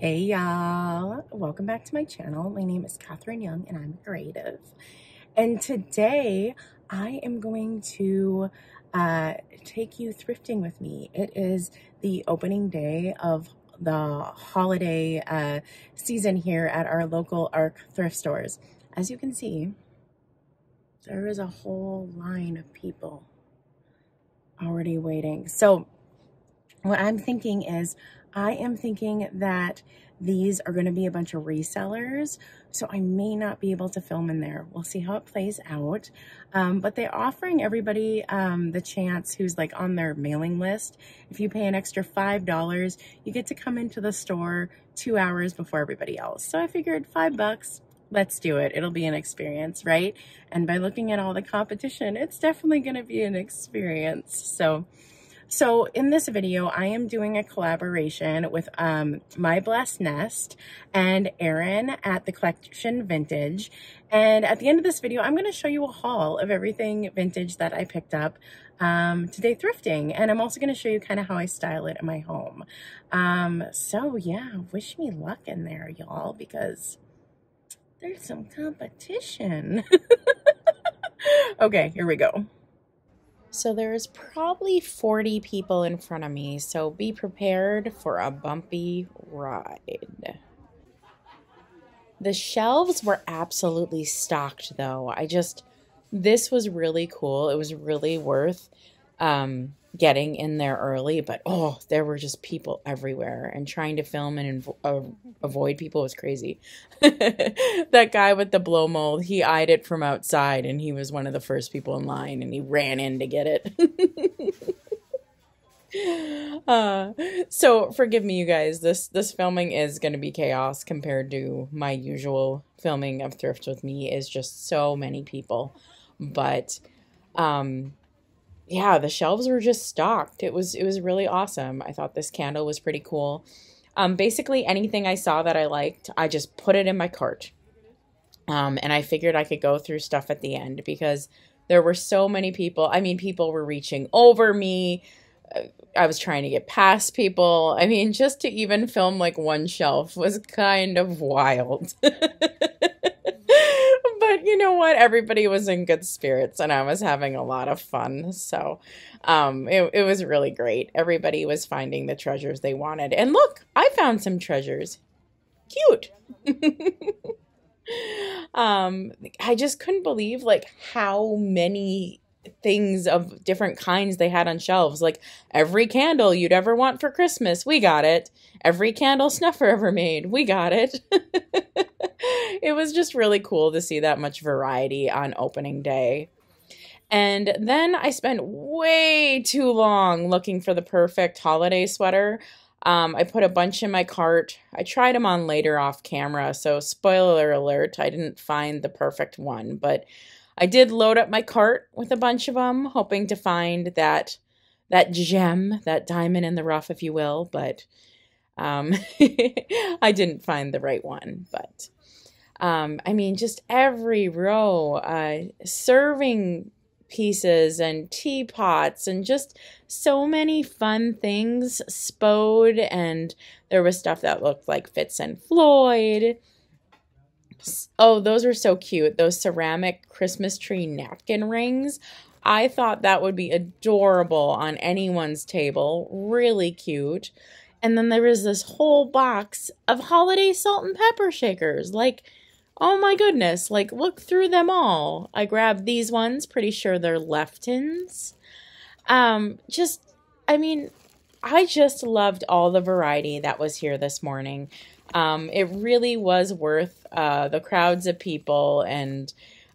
Hey y'all, welcome back to my channel. My name is Katherine Young and I'm creative. And today I am going to uh, take you thrifting with me. It is the opening day of the holiday uh, season here at our local ARC thrift stores. As you can see, there is a whole line of people already waiting. So what I'm thinking is I am thinking that these are going to be a bunch of resellers, so I may not be able to film in there. We'll see how it plays out. Um, but they're offering everybody um, the chance who's like on their mailing list. If you pay an extra $5, you get to come into the store two hours before everybody else. So I figured five bucks, let's do it. It'll be an experience, right? And by looking at all the competition, it's definitely going to be an experience. So so in this video, I am doing a collaboration with um, My Blessed Nest and Erin at The Collection Vintage. And at the end of this video, I'm going to show you a haul of everything vintage that I picked up um, today thrifting. And I'm also going to show you kind of how I style it in my home. Um, so yeah, wish me luck in there, y'all, because there's some competition. okay, here we go. So there's probably 40 people in front of me, so be prepared for a bumpy ride. The shelves were absolutely stocked though. I just this was really cool. It was really worth um getting in there early, but oh, there were just people everywhere and trying to film and uh, avoid people was crazy. that guy with the blow mold, he eyed it from outside and he was one of the first people in line and he ran in to get it. uh, so forgive me you guys. This this filming is going to be chaos compared to my usual filming of thrift with me is just so many people. But um yeah, the shelves were just stocked. It was it was really awesome. I thought this candle was pretty cool. Um, basically anything I saw that I liked, I just put it in my cart. Um, and I figured I could go through stuff at the end because there were so many people. I mean, people were reaching over me. I was trying to get past people. I mean, just to even film like one shelf was kind of wild. you know what? Everybody was in good spirits and I was having a lot of fun. So um, it, it was really great. Everybody was finding the treasures they wanted. And look, I found some treasures. Cute. um, I just couldn't believe like how many things of different kinds they had on shelves. Like every candle you'd ever want for Christmas, we got it. Every candle Snuffer ever made, we got it. it was just really cool to see that much variety on opening day. And then I spent way too long looking for the perfect holiday sweater. Um, I put a bunch in my cart. I tried them on later off camera, so spoiler alert, I didn't find the perfect one, but I did load up my cart with a bunch of them, hoping to find that that gem, that diamond in the rough, if you will. But um, I didn't find the right one. But um, I mean, just every row, uh, serving pieces and teapots and just so many fun things spode and there was stuff that looked like Fitz and Floyd Oh, those were so cute. Those ceramic Christmas tree napkin rings. I thought that would be adorable on anyone's table. Really cute. And then there was this whole box of holiday salt and pepper shakers. Like, oh my goodness, like look through them all. I grabbed these ones, pretty sure they're Leftons. Um, just, I mean, I just loved all the variety that was here this morning. Um, it really was worth uh, the crowds of people and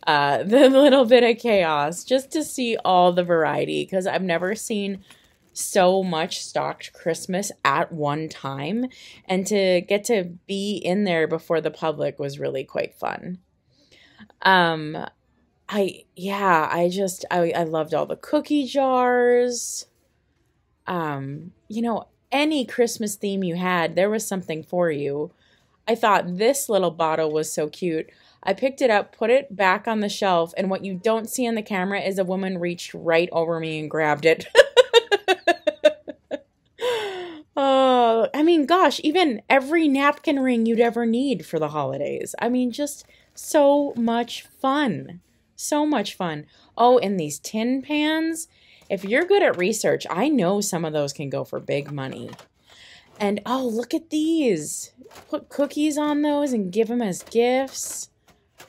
uh, the little bit of chaos just to see all the variety because I've never seen so much stocked Christmas at one time. And to get to be in there before the public was really quite fun. Um, I, yeah, I just, I, I loved all the cookie jars. Um, you know, any Christmas theme you had, there was something for you. I thought this little bottle was so cute. I picked it up, put it back on the shelf, and what you don't see on the camera is a woman reached right over me and grabbed it. Oh, I mean, gosh, even every napkin ring you'd ever need for the holidays. I mean, just so much fun. So much fun. Oh, and these tin pans. If you're good at research, I know some of those can go for big money. And oh, look at these. Put cookies on those and give them as gifts.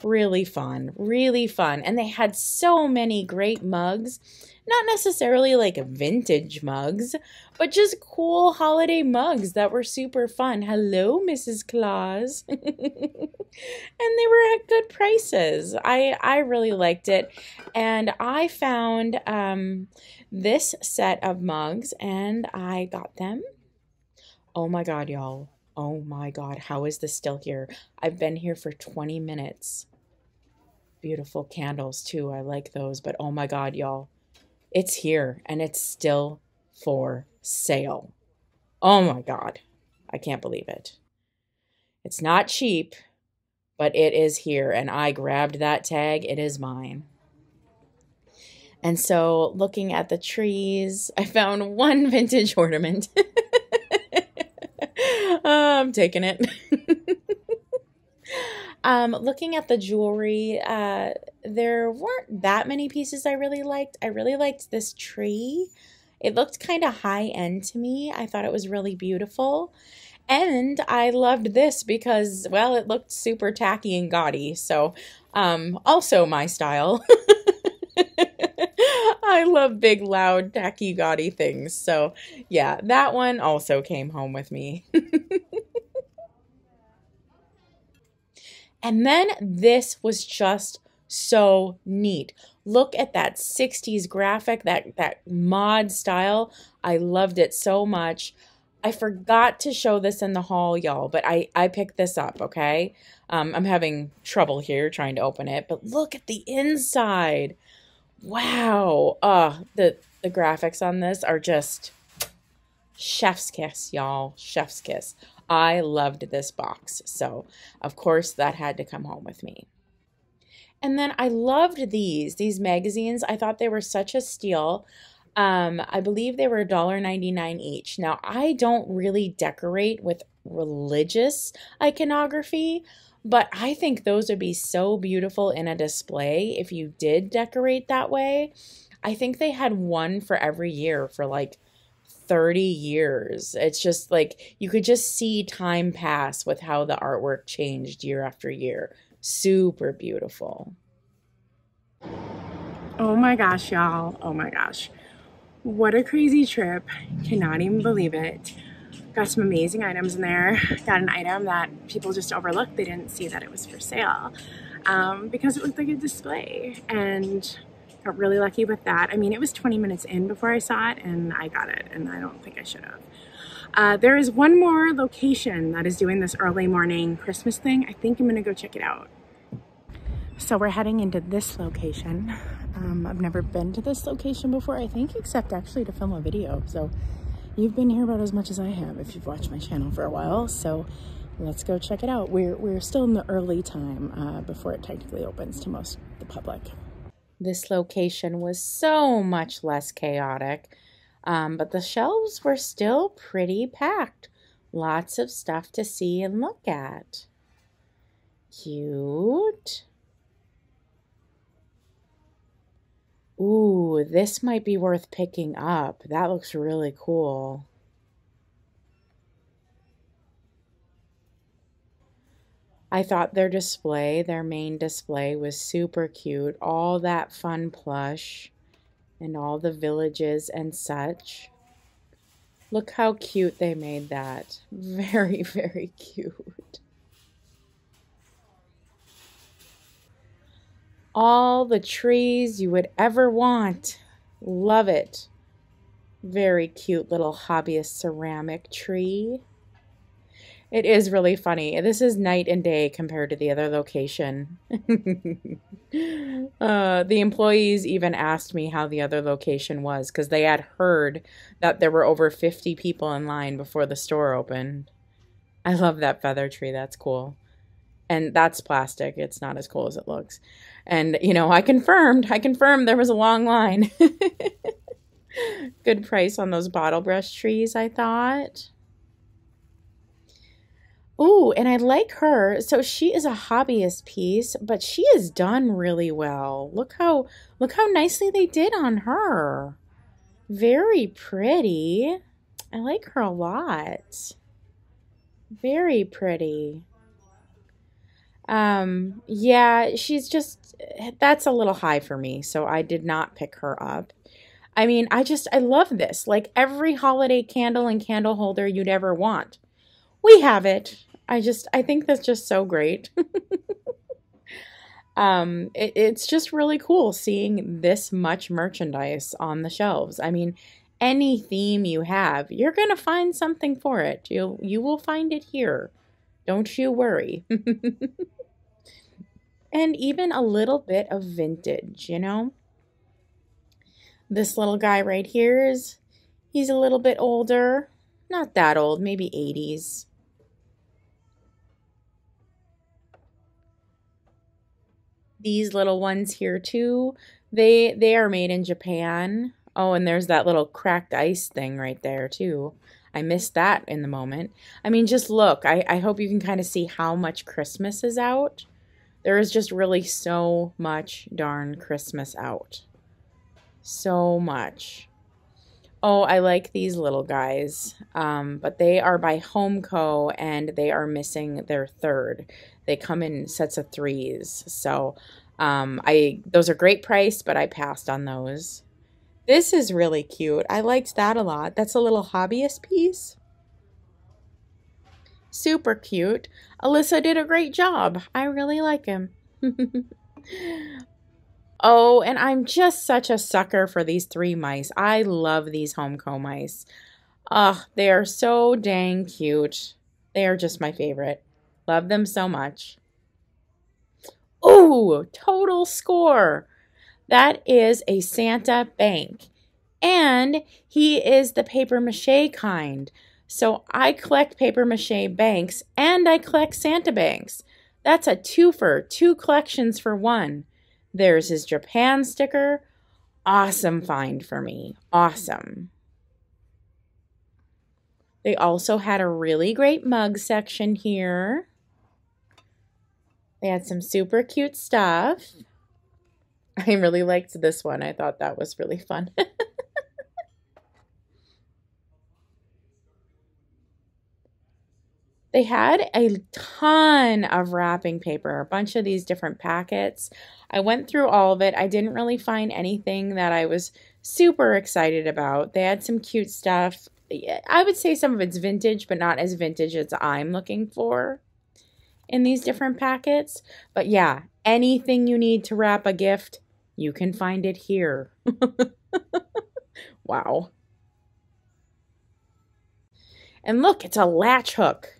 Really fun. Really fun. And they had so many great mugs. Not necessarily like vintage mugs, but just cool holiday mugs that were super fun. Hello, Mrs. Claus. and they were at good prices. I I really liked it. And I found um this set of mugs and I got them Oh my God, y'all. Oh my God. How is this still here? I've been here for 20 minutes. Beautiful candles, too. I like those. But oh my God, y'all. It's here and it's still for sale. Oh my God. I can't believe it. It's not cheap, but it is here. And I grabbed that tag. It is mine. And so, looking at the trees, I found one vintage ornament. Oh, I'm taking it. um, looking at the jewelry, uh, there weren't that many pieces I really liked. I really liked this tree. It looked kind of high end to me. I thought it was really beautiful. And I loved this because, well, it looked super tacky and gaudy. So, um, also my style. I love big, loud, tacky, gaudy things. So, yeah, that one also came home with me. and then this was just so neat. Look at that 60s graphic, that that mod style. I loved it so much. I forgot to show this in the haul, y'all, but I I picked this up, okay? Um, I'm having trouble here trying to open it, but look at the inside. Wow. Uh, the the graphics on this are just chef's kiss, y'all. Chef's kiss. I loved this box. So, of course, that had to come home with me. And then I loved these, these magazines. I thought they were such a steal. Um, I believe they were $1.99 each. Now, I don't really decorate with religious iconography, but I think those would be so beautiful in a display if you did decorate that way. I think they had one for every year for like 30 years. It's just like you could just see time pass with how the artwork changed year after year. Super beautiful. Oh my gosh, y'all. Oh my gosh. What a crazy trip. Cannot even believe it. Got some amazing items in there. Got an item that people just overlooked. They didn't see that it was for sale um, because it looked like a display and really lucky with that. I mean, it was 20 minutes in before I saw it and I got it and I don't think I should have. Uh, there is one more location that is doing this early morning Christmas thing. I think I'm gonna go check it out. So we're heading into this location. Um, I've never been to this location before, I think, except actually to film a video. So you've been here about as much as I have if you've watched my channel for a while. So let's go check it out. We're, we're still in the early time uh, before it technically opens to most the public. This location was so much less chaotic, um, but the shelves were still pretty packed. Lots of stuff to see and look at. Cute. Ooh, this might be worth picking up. That looks really cool. I thought their display, their main display, was super cute. All that fun plush and all the villages and such. Look how cute they made that. Very, very cute. all the trees you would ever want. Love it. Very cute little hobbyist ceramic tree. It is really funny. This is night and day compared to the other location. uh, the employees even asked me how the other location was because they had heard that there were over 50 people in line before the store opened. I love that feather tree. That's cool. And that's plastic. It's not as cool as it looks. And, you know, I confirmed, I confirmed there was a long line. Good price on those bottle brush trees, I thought. Oh, and I like her. So she is a hobbyist piece, but she is done really well. Look how look how nicely they did on her. Very pretty. I like her a lot. Very pretty. Um, yeah, she's just that's a little high for me, so I did not pick her up. I mean, I just I love this. Like every holiday candle and candle holder you'd ever want. We have it. I just I think that's just so great. um it, it's just really cool seeing this much merchandise on the shelves. I mean, any theme you have, you're going to find something for it. You you will find it here. Don't you worry. and even a little bit of vintage, you know? This little guy right here is he's a little bit older. Not that old, maybe 80s. These little ones here too, they they are made in Japan. Oh, and there's that little cracked ice thing right there too. I missed that in the moment. I mean, just look. I, I hope you can kind of see how much Christmas is out. There is just really so much darn Christmas out. So much. Oh, I like these little guys. Um, but they are by Homco and they are missing their third. They come in sets of threes. So um, I those are great price, but I passed on those. This is really cute. I liked that a lot. That's a little hobbyist piece. Super cute. Alyssa did a great job. I really like him. oh, and I'm just such a sucker for these three mice. I love these Homco mice. Ugh, they are so dang cute. They are just my favorite. Love them so much. Ooh, total score. That is a Santa bank. And he is the paper mache kind. So I collect paper mache banks and I collect Santa banks. That's a twofer, two collections for one. There's his Japan sticker. Awesome find for me. Awesome. They also had a really great mug section here. They had some super cute stuff. I really liked this one. I thought that was really fun. they had a ton of wrapping paper, a bunch of these different packets. I went through all of it. I didn't really find anything that I was super excited about. They had some cute stuff. I would say some of it's vintage, but not as vintage as I'm looking for in these different packets. But yeah, anything you need to wrap a gift, you can find it here. wow. And look, it's a latch hook.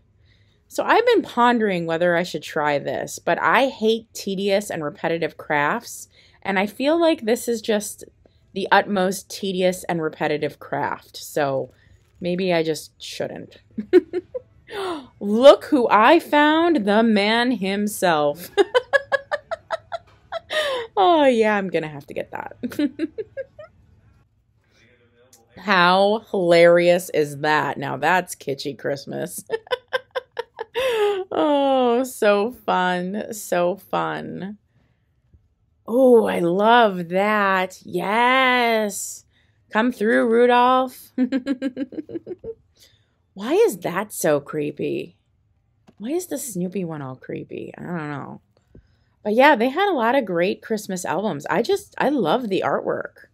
So I've been pondering whether I should try this, but I hate tedious and repetitive crafts, and I feel like this is just the utmost tedious and repetitive craft. So maybe I just shouldn't. Look who I found, the man himself. oh, yeah, I'm going to have to get that. How hilarious is that? Now that's kitschy Christmas. oh, so fun. So fun. Oh, I love that. Yes. Come through, Rudolph. Why is that so creepy? Why is the Snoopy one all creepy? I don't know. But yeah, they had a lot of great Christmas albums. I just, I love the artwork.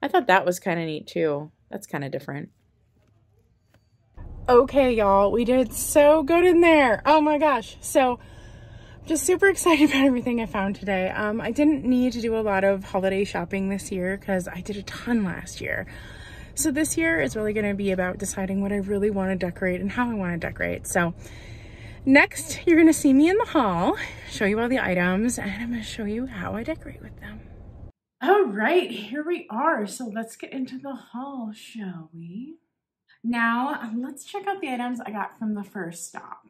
I thought that was kind of neat too. That's kind of different. Okay, y'all, we did so good in there. Oh my gosh. So, just super excited about everything I found today. Um, I didn't need to do a lot of holiday shopping this year because I did a ton last year. So this year is really going to be about deciding what I really want to decorate and how I want to decorate. So next, you're going to see me in the haul, show you all the items, and I'm going to show you how I decorate with them. All right, here we are. So let's get into the haul, shall we? Now, let's check out the items I got from the first stop.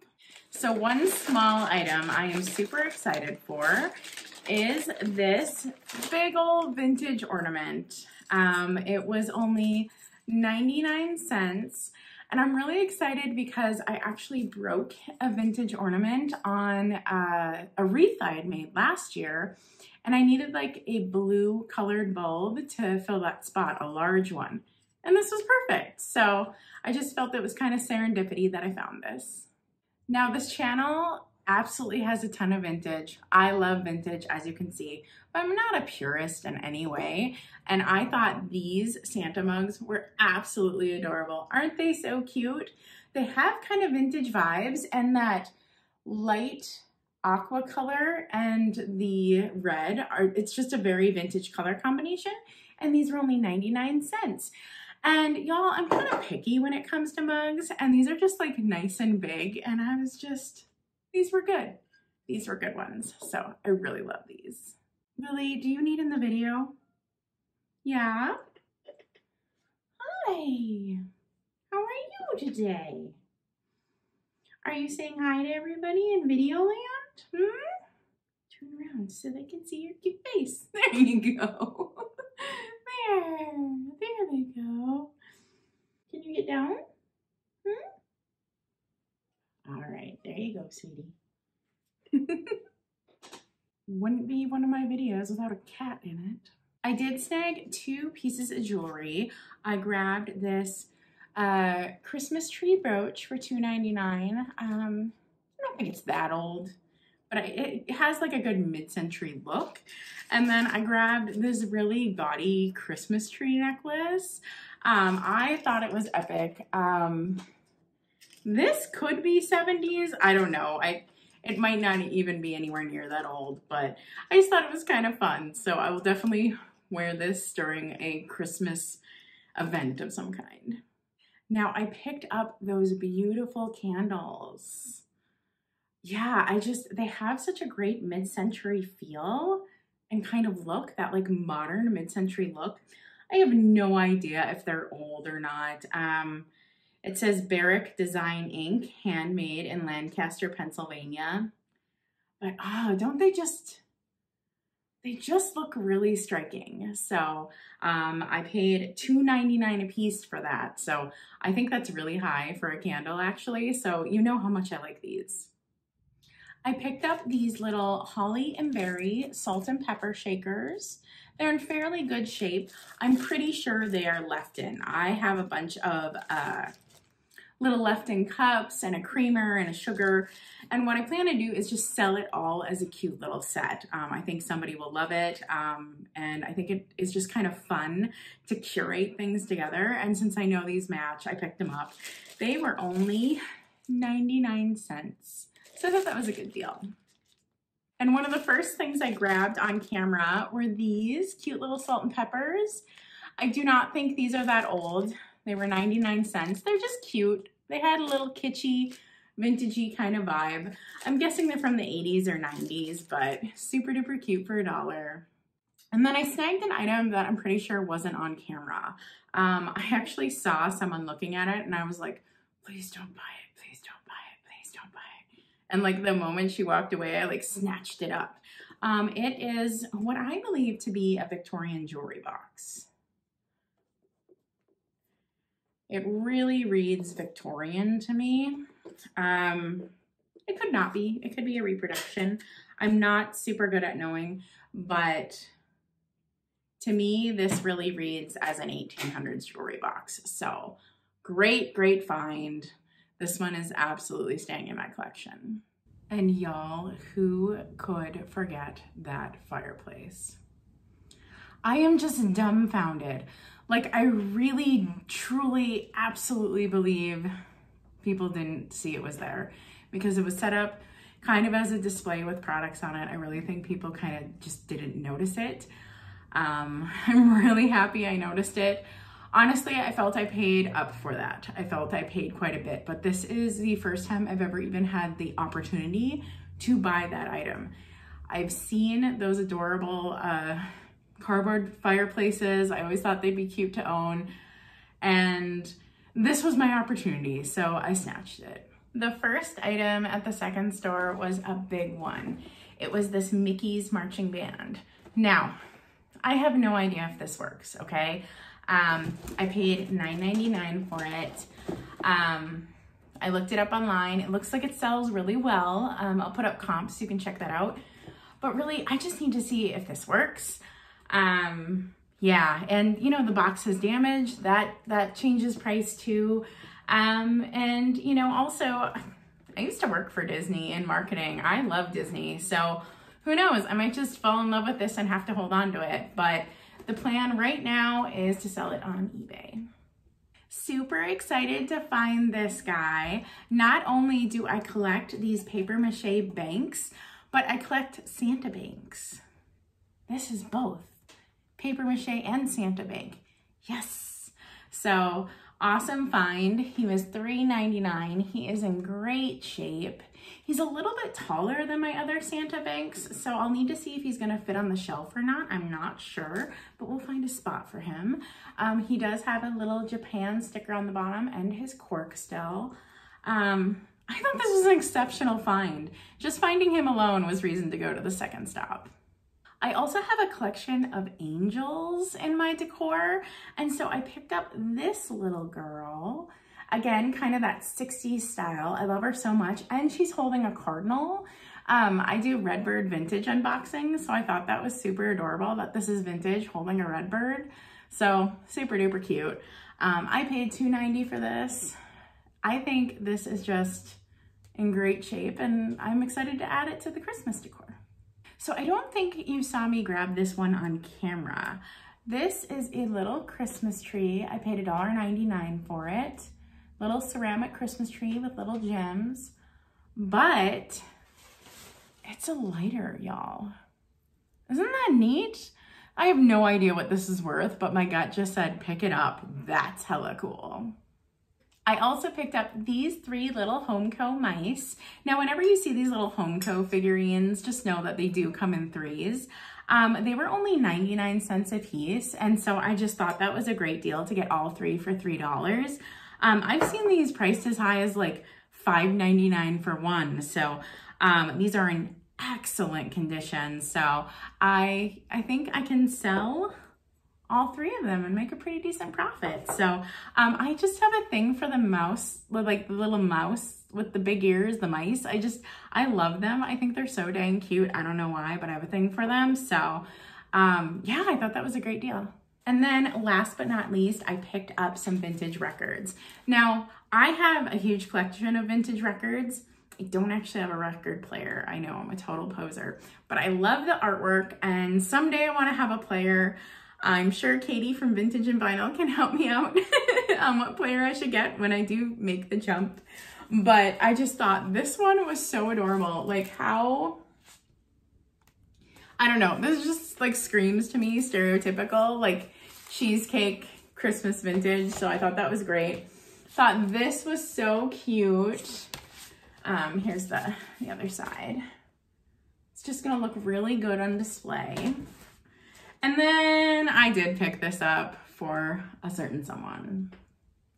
So one small item I am super excited for is this big old vintage ornament. Um, it was only 99 cents And I'm really excited because I actually broke a vintage ornament on uh, a wreath I had made last year. And I needed like a blue colored bulb to fill that spot, a large one. And this was perfect. So I just felt it was kind of serendipity that I found this. Now this channel absolutely has a ton of vintage. I love vintage, as you can see, but I'm not a purist in any way. And I thought these Santa mugs were absolutely adorable. Aren't they so cute? They have kind of vintage vibes and that light aqua color and the red are, it's just a very vintage color combination. And these were only 99 cents. And y'all, I'm kind of picky when it comes to mugs and these are just like nice and big. And I was just, these were good. These were good ones. So I really love these. Lily, do you need in the video? Yeah? Hi. How are you today? Are you saying hi to everybody in video land? Hmm? Turn around so they can see your cute face. There you go. there. There they go. Can you get down? All right, there you go, sweetie. Wouldn't be one of my videos without a cat in it. I did snag two pieces of jewelry. I grabbed this uh, Christmas tree brooch for $2.99. Um, I don't think it's that old, but it has like a good mid-century look. And then I grabbed this really gaudy Christmas tree necklace. Um, I thought it was epic. Um, this could be 70s. I don't know. I It might not even be anywhere near that old, but I just thought it was kind of fun. So I will definitely wear this during a Christmas event of some kind. Now I picked up those beautiful candles. Yeah, I just, they have such a great mid-century feel and kind of look, that like modern mid-century look. I have no idea if they're old or not. Um, it says Barrick Design Inc., handmade in Lancaster, Pennsylvania. But oh, don't they just, they just look really striking. So um, I paid $2.99 a piece for that. So I think that's really high for a candle actually. So you know how much I like these. I picked up these little holly and berry salt and pepper shakers. They're in fairly good shape. I'm pretty sure they are Lefton. I have a bunch of uh, little Lefton cups and a creamer and a sugar. And what I plan to do is just sell it all as a cute little set. Um, I think somebody will love it. Um, and I think it is just kind of fun to curate things together. And since I know these match, I picked them up. They were only 99 cents. So I thought that was a good deal. And one of the first things I grabbed on camera were these cute little salt and peppers. I do not think these are that old. They were 99 cents. They're just cute. They had a little kitschy, vintagey kind of vibe. I'm guessing they're from the 80s or 90s, but super duper cute for a dollar. And then I snagged an item that I'm pretty sure wasn't on camera. Um, I actually saw someone looking at it and I was like, please don't buy it, please don't buy it, please don't buy it. And like the moment she walked away, I like snatched it up. Um, it is what I believe to be a Victorian jewelry box. It really reads Victorian to me. Um, it could not be. It could be a reproduction. I'm not super good at knowing, but to me, this really reads as an 1800s jewelry box. So great, great find. This one is absolutely staying in my collection. And y'all, who could forget that fireplace? I am just dumbfounded. Like, I really, truly, absolutely believe people didn't see it was there because it was set up kind of as a display with products on it. I really think people kind of just didn't notice it. Um, I'm really happy I noticed it. Honestly, I felt I paid up for that. I felt I paid quite a bit, but this is the first time I've ever even had the opportunity to buy that item. I've seen those adorable uh, cardboard fireplaces. I always thought they'd be cute to own. And this was my opportunity, so I snatched it. The first item at the second store was a big one. It was this Mickey's marching band. Now, I have no idea if this works, okay? Um, I paid $9.99 for it. Um, I looked it up online. It looks like it sells really well. Um, I'll put up comps so you can check that out. But really, I just need to see if this works. Um, yeah, and you know, the box is damaged. That, that changes price too. Um, and you know, also, I used to work for Disney in marketing. I love Disney. So who knows? I might just fall in love with this and have to hold on to it. But the plan right now is to sell it on eBay super excited to find this guy. Not only do I collect these paper mache banks, but I collect Santa banks. This is both paper mache and Santa bank. Yes. So awesome find. He was $3.99. He is in great shape. He's a little bit taller than my other Santa banks, so I'll need to see if he's gonna fit on the shelf or not. I'm not sure, but we'll find a spot for him. Um, he does have a little Japan sticker on the bottom and his cork still. Um, I thought this was an exceptional find. Just finding him alone was reason to go to the second stop. I also have a collection of angels in my decor. And so I picked up this little girl. Again, kind of that 60s style. I love her so much. And she's holding a cardinal. Um, I do Redbird vintage unboxing, so I thought that was super adorable that this is vintage holding a Redbird. So super duper cute. Um, I paid $2.90 for this. I think this is just in great shape and I'm excited to add it to the Christmas decor. So I don't think you saw me grab this one on camera. This is a little Christmas tree. I paid $1.99 for it. Little ceramic Christmas tree with little gems, but it's a lighter, y'all. Isn't that neat? I have no idea what this is worth, but my gut just said, pick it up. That's hella cool. I also picked up these three little Homco mice. Now, whenever you see these little Homco figurines, just know that they do come in threes. Um, they were only 99 cents a piece, and so I just thought that was a great deal to get all three for $3. Um, I've seen these priced as high as like $5.99 for one, so um, these are in excellent condition. So I, I think I can sell all three of them and make a pretty decent profit. So um, I just have a thing for the mouse, like the little mouse with the big ears, the mice. I just, I love them. I think they're so dang cute. I don't know why, but I have a thing for them. So um, yeah, I thought that was a great deal. And then last but not least, I picked up some vintage records. Now, I have a huge collection of vintage records. I don't actually have a record player. I know I'm a total poser, but I love the artwork and someday I wanna have a player I'm sure Katie from Vintage and Vinyl can help me out on what player I should get when I do make the jump. But I just thought this one was so adorable. Like how, I don't know, this just like screams to me stereotypical, like cheesecake Christmas vintage. So I thought that was great. Thought this was so cute. Um, here's the, the other side. It's just gonna look really good on display. And then I did pick this up for a certain someone,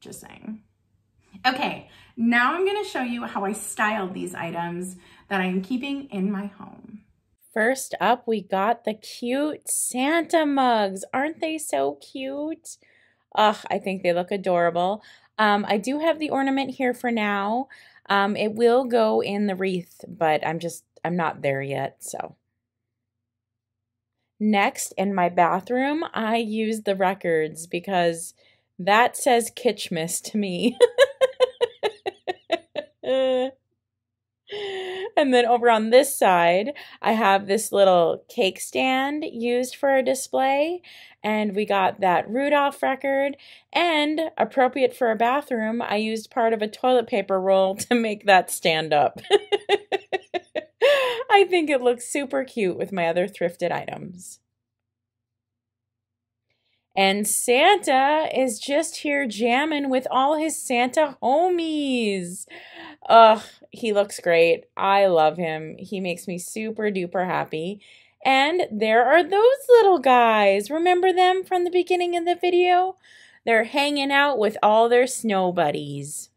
just saying. Okay, now I'm gonna show you how I styled these items that I'm keeping in my home. First up, we got the cute Santa mugs. Aren't they so cute? Ugh, I think they look adorable. Um, I do have the ornament here for now. Um, it will go in the wreath, but I'm just, I'm not there yet, so. Next, in my bathroom, I use the records because that says Kitschmas to me. and then over on this side, I have this little cake stand used for a display. And we got that Rudolph record. And appropriate for a bathroom, I used part of a toilet paper roll to make that stand up. I think it looks super cute with my other thrifted items. And Santa is just here jamming with all his Santa homies. Ugh, he looks great. I love him. He makes me super duper happy. And there are those little guys. Remember them from the beginning of the video? They're hanging out with all their snow buddies.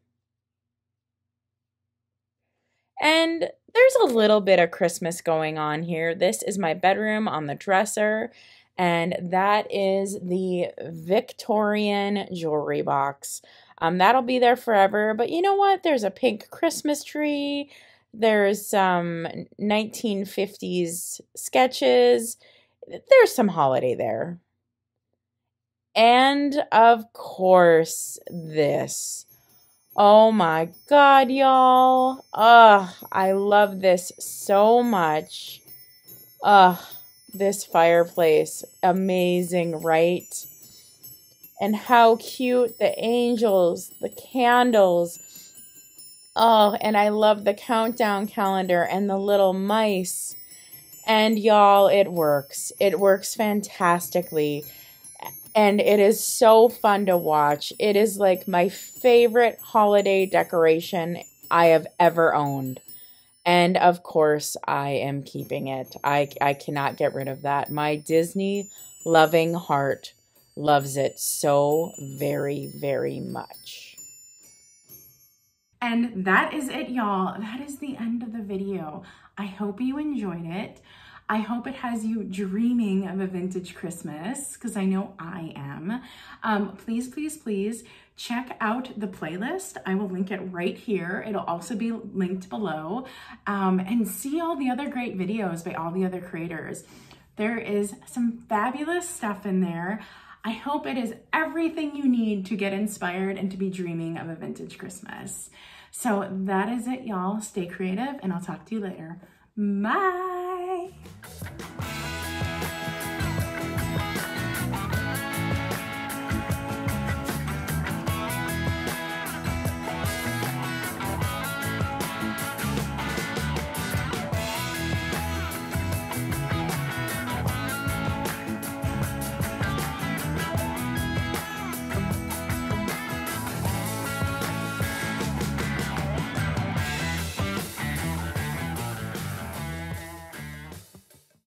And there's a little bit of Christmas going on here. This is my bedroom on the dresser, and that is the Victorian jewelry box. Um, that'll be there forever. But you know what? There's a pink Christmas tree. There's some 1950s sketches. There's some holiday there. And of course, this. Oh my god, y'all. Ugh, I love this so much. Ugh, this fireplace. Amazing, right? And how cute the angels, the candles. Oh, and I love the countdown calendar and the little mice. And y'all, it works. It works fantastically and it is so fun to watch. It is like my favorite holiday decoration I have ever owned. And of course, I am keeping it. I, I cannot get rid of that. My Disney loving heart loves it so very, very much. And that is it, y'all. That is the end of the video. I hope you enjoyed it. I hope it has you dreaming of a vintage Christmas because I know I am. Um, please, please, please check out the playlist. I will link it right here. It'll also be linked below um, and see all the other great videos by all the other creators. There is some fabulous stuff in there. I hope it is everything you need to get inspired and to be dreaming of a vintage Christmas. So that is it, y'all. Stay creative and I'll talk to you later. Bye.